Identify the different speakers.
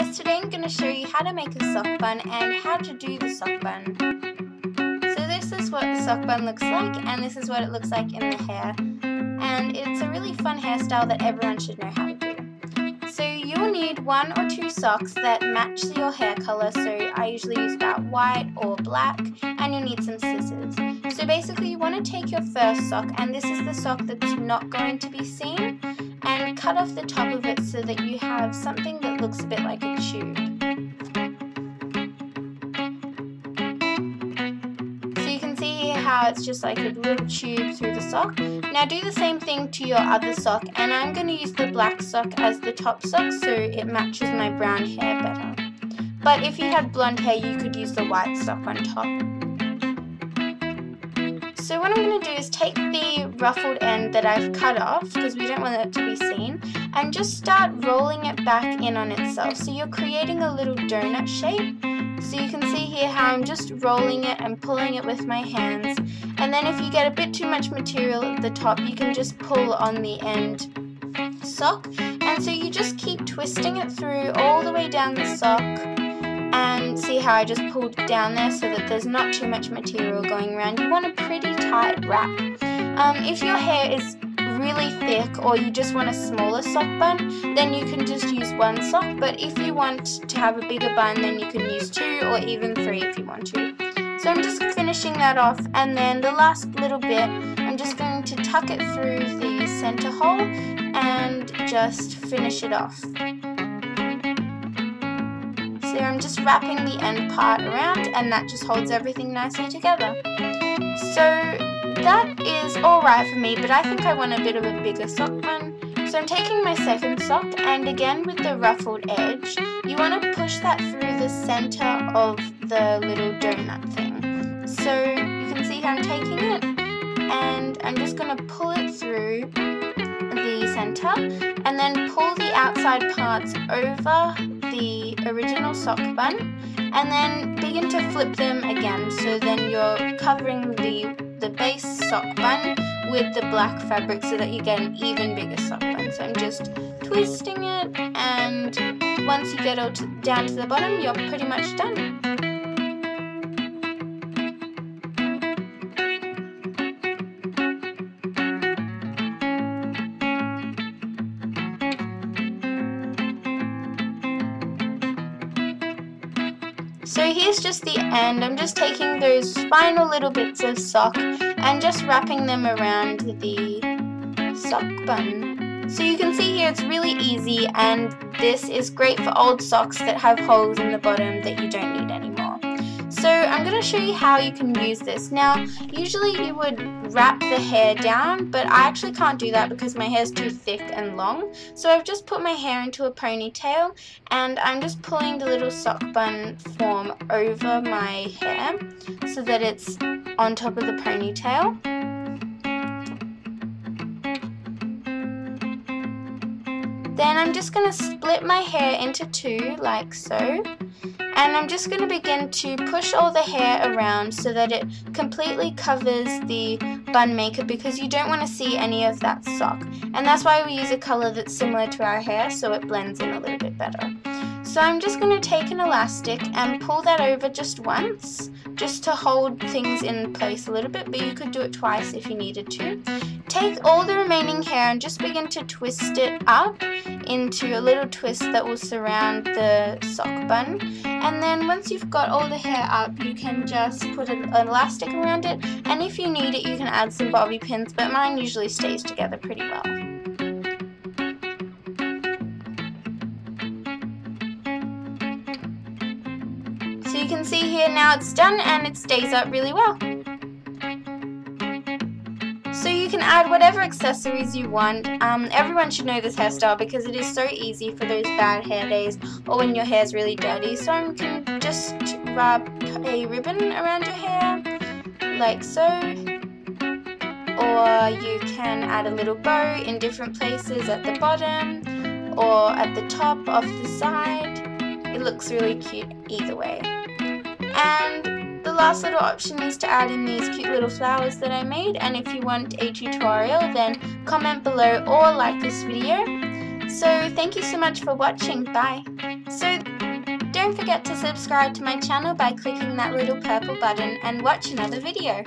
Speaker 1: guys, today I'm going to show you how to make a sock bun and how to do the sock bun. So this is what the sock bun looks like and this is what it looks like in the hair. And it's a really fun hairstyle that everyone should know how to do. Need one or two socks that match your hair color. So I usually use about white or black and you'll need some scissors. So basically you want to take your first sock and this is the sock that's not going to be seen and cut off the top of it so that you have something that looks a bit like a tube. It's just like a little tube through the sock. Now do the same thing to your other sock and I'm going to use the black sock as the top sock so it matches my brown hair better. But if you had blonde hair you could use the white sock on top. So what I'm going to do is take the ruffled end that I've cut off, because we don't want it to be seen, and just start rolling it back in on itself. So you're creating a little donut shape. So you can see here how I'm just rolling it and pulling it with my hands. And then if you get a bit too much material at the top, you can just pull on the end sock. And so you just keep twisting it through all the way down the sock and see how I just pulled down there so that there's not too much material going around. You want a pretty tight wrap. Um, if your hair is really thick or you just want a smaller sock bun, then you can just use one sock. But if you want to have a bigger bun, then you can use two or even three if you want to. So I'm just finishing that off and then the last little bit, I'm just going to tuck it through the center hole and just finish it off. So I'm just wrapping the end part around and that just holds everything nicely together. So that is alright for me, but I think I want a bit of a bigger sock bun. So I'm taking my second sock and again with the ruffled edge, you want to push that through the center of the little donut thing. So you can see how I'm taking it and I'm just going to pull it through the center and then pull the outside parts over the original sock bun and then begin to flip them again so then you're covering the the base sock bun with the black fabric so that you get an even bigger sock bun. So I'm just twisting it and once you get it down to the bottom you're pretty much done So here's just the end. I'm just taking those final little bits of sock and just wrapping them around the sock bun. So you can see here it's really easy and this is great for old socks that have holes in the bottom that you don't need anymore. So I'm going to show you how you can use this. Now usually you would wrap the hair down, but I actually can't do that because my hair is too thick and long. So I've just put my hair into a ponytail and I'm just pulling the little sock bun form over my hair so that it's on top of the ponytail. Then I'm just going to split my hair into two like so and I'm just going to begin to push all the hair around so that it completely covers the bun maker because you don't want to see any of that sock and that's why we use a color that's similar to our hair so it blends in a little bit better. So I'm just going to take an elastic and pull that over just once just to hold things in place a little bit but you could do it twice if you needed to. Take all the remaining hair and just begin to twist it up into a little twist that will surround the sock bun and then once you've got all the hair up you can just put an elastic around it and if you need it you can add some bobby pins but mine usually stays together pretty well. You can see here now it's done and it stays up really well. So you can add whatever accessories you want. Um, everyone should know this hairstyle because it is so easy for those bad hair days or when your hair is really dirty. So you can just wrap a ribbon around your hair like so. Or you can add a little bow in different places at the bottom or at the top off the side. It looks really cute either way. And the last little option is to add in these cute little flowers that I made and if you want a tutorial then comment below or like this video. So thank you so much for watching. Bye. So don't forget to subscribe to my channel by clicking that little purple button and watch another video.